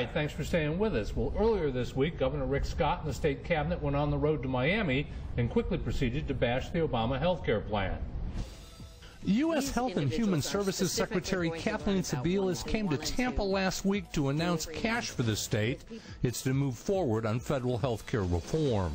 right, thanks for staying with us. Well, earlier this week, Governor Rick Scott and the state cabinet went on the road to Miami and quickly proceeded to bash the Obama health care plan. U.S. These Health and Human Services Secretary going to learn Kathleen Sebelius came to Tampa last week to announce cash for the state. It's to move forward on federal health care reform.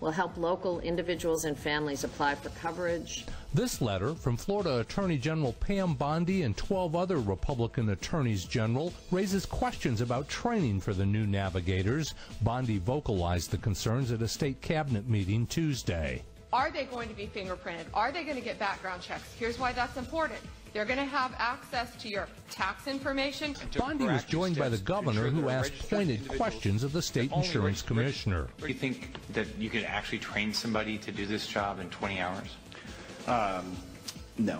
Will help local individuals and families apply for coverage. This letter from Florida Attorney General Pam Bondi and 12 other Republican attorneys general raises questions about training for the new navigators. Bondi vocalized the concerns at a state cabinet meeting Tuesday. Are they going to be fingerprinted? Are they going to get background checks? Here's why that's important. They're going to have access to your tax information. Bondi was joined by the governor who asked pointed questions of the state insurance commissioner. Do you think that you could actually train somebody to do this job in 20 hours? No. No.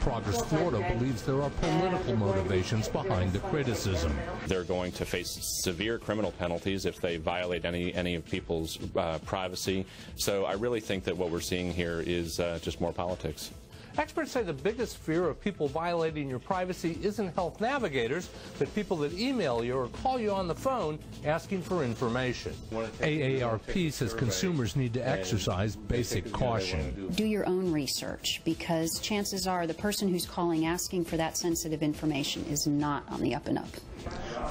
Progress Florida believes there are political motivations behind the criticism. They're going to face severe criminal penalties if they violate any any of people's uh, privacy. So I really think that what we're seeing here is uh, just more politics. Experts say the biggest fear of people violating your privacy isn't health navigators, but people that email you or call you on the phone asking for information. AARP says consumers need to exercise basic caution. do your own research because chances are the person who's calling asking for that sensitive information is not on the up and up.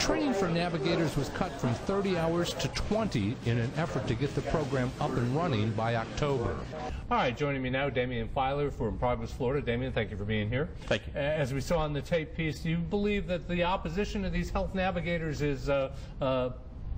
Training for navigators was cut from 30 hours to 20 in an effort to get the program up and running by October. All right, joining me now, Damien Filer from Progress Florida. Damien, thank you for being here. Thank you. Uh, As we saw on the tape piece, do you believe that the opposition to these health navigators is uh, uh,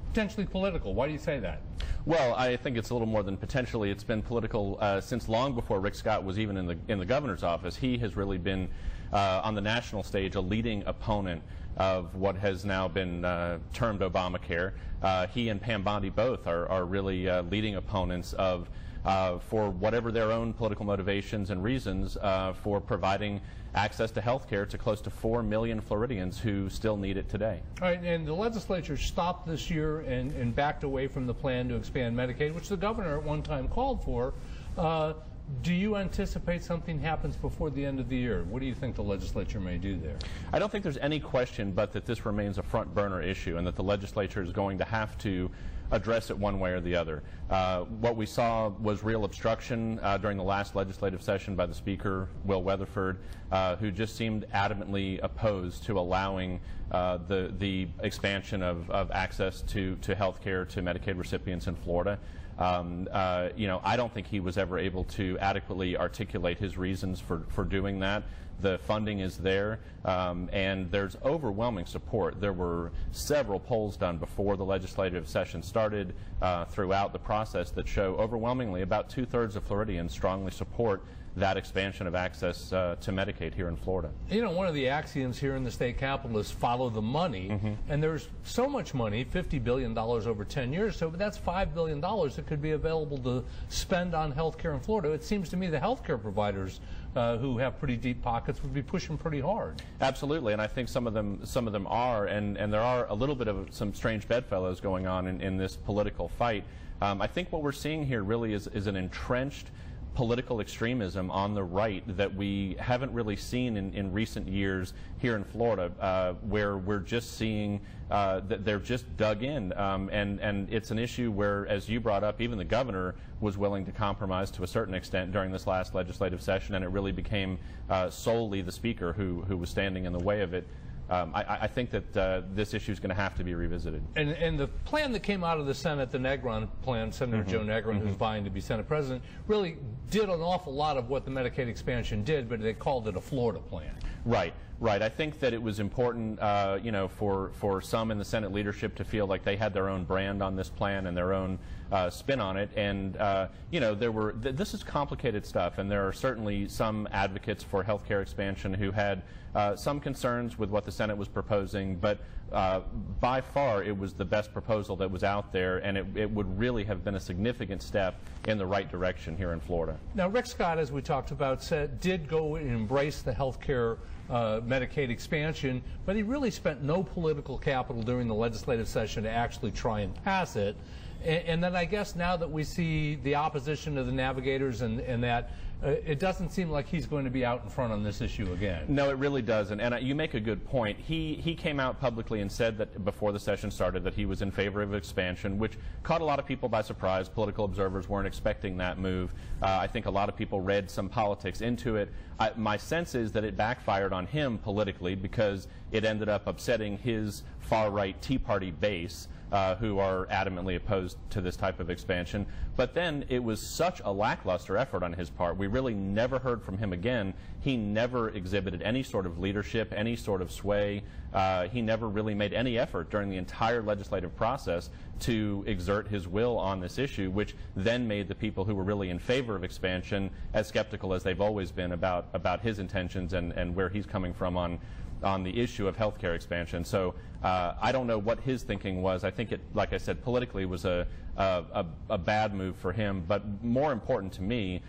potentially political? Why do you say that? Well, I think it's a little more than potentially. It's been political uh, since long before Rick Scott was even in the in the governor's office. He has really been uh, on the national stage a leading opponent of what has now been uh, termed Obamacare. Uh, he and Pam Bondi both are, are really uh, leading opponents of. Uh, for whatever their own political motivations and reasons uh, for providing access to health care to close to 4 million Floridians who still need it today. All right, and the legislature stopped this year and, and backed away from the plan to expand Medicaid, which the governor at one time called for. Uh, do you anticipate something happens before the end of the year? What do you think the legislature may do there? I don't think there's any question but that this remains a front burner issue and that the legislature is going to have to address it one way or the other. Uh, what we saw was real obstruction uh, during the last legislative session by the Speaker, Will Weatherford, uh, who just seemed adamantly opposed to allowing uh, the, the expansion of, of access to, to health care to Medicaid recipients in Florida. Um, uh, you know, I don't think he was ever able to adequately articulate his reasons for, for doing that. The funding is there, um, and there's overwhelming support. There were several polls done before the legislative session started uh, throughout the process that show overwhelmingly about two-thirds of Floridians strongly support that expansion of access uh, to Medicaid here in Florida. You know, one of the axioms here in the state capital is follow the money, and there's so much money, $50 billion over 10 years, so that's $5 billion that could be available to spend on health care in Florida. It seems to me the health care providers uh, who have pretty deep pockets would be pushing pretty hard. Absolutely, and I think some of them some of them are, and, and there are a little bit of some strange bedfellows going on in, in this political fight. Um, I think what we're seeing here really is, is an entrenched political extremism on the right that we haven't really seen in, in recent years here in Florida, uh, where we're just seeing uh, that they're just dug in. Um, and, and it's an issue where, as you brought up, even the governor was willing to compromise to a certain extent during this last legislative session, and it really became uh, solely the speaker who, who was standing in the way of it. Um, I, I think that uh, this issue is going to have to be revisited. And, and the plan that came out of the Senate, the Negron plan, Senator Joe Negron, who's vying to be Senate president, really did an awful lot of what the Medicaid expansion did, but they called it a Florida plan. Right, right. I think that it was important, uh, you know, for, for some in the Senate leadership to feel like they had their own brand on this plan and their own uh, spin on it. And, uh, you know, there were, th this is complicated stuff, and there are certainly some advocates for health care expansion who had uh, some concerns with what the Senate was proposing, but uh, by far it was the best proposal that was out there, and it, it would really have been a significant step in the right direction here in Florida. Now, Rick Scott, as we talked about, said did go and embrace the health care uh, Medicaid expansion, but he really spent no political capital during the legislative session to actually try and pass it. And, and then I guess now that we see the opposition of the navigators and, and that, uh, it doesn't seem like he's going to be out in front on this issue again. No, it really doesn't. And uh, you make a good point. He he came out publicly and said that before the session started that he was in favor of expansion, which caught a lot of people by surprise. Political observers weren't expecting that move. Uh, I think a lot of people read some politics into it. I, my sense is that it backfired on him politically because it ended up upsetting his far right Tea Party base uh, who are adamantly opposed to this type of expansion. But then it was such a lackluster effort on his part. We really never heard from him again. He never exhibited any sort of leadership, any sort of sway. Uh, he never really made any effort during the entire legislative process to exert his will on this issue, which then made the people who were really in favor of expansion as skeptical as they've always been about, about his intentions and, and where he's coming from on on the issue of healthcare expansion. So uh, I don't know what his thinking was. I think it, like I said, politically was a, a, a bad move for him. But more important to me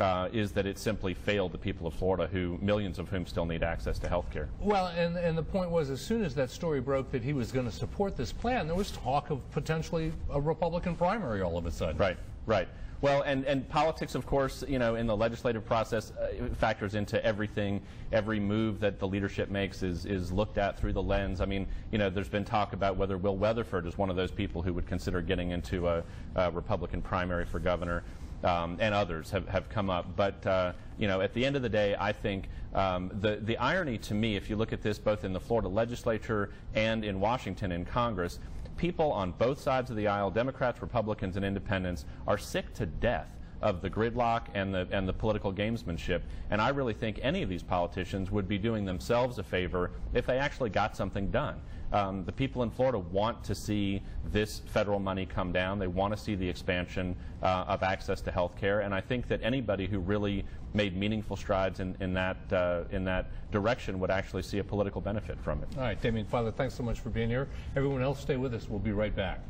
uh, is that it simply failed the people of Florida, who millions of whom still need access to health care. Well, and, and the point was, as soon as that story broke that he was going to support this plan, there was talk of potentially a Republican primary all of a sudden. Right, right. Well, and, and politics, of course, you know, in the legislative process uh, factors into everything. Every move that the leadership makes is, is looked at through the lens. I mean, you know, there's been talk about whether Will Weatherford is one of those people who would consider getting into a, a Republican primary for governor. Um, and others have, have come up. But, uh, you know, at the end of the day, I think um, the, the irony to me, if you look at this both in the Florida legislature and in Washington in Congress, people on both sides of the aisle, Democrats, Republicans, and independents, are sick to death of the gridlock and the and the political gamesmanship. And I really think any of these politicians would be doing themselves a favor if they actually got something done. Um, the people in Florida want to see this federal money come down. They want to see the expansion uh, of access to health care. And I think that anybody who really made meaningful strides in, in, that, uh, in that direction would actually see a political benefit from it. All right, Damien Filer, thanks so much for being here. Everyone else, stay with us. We'll be right back.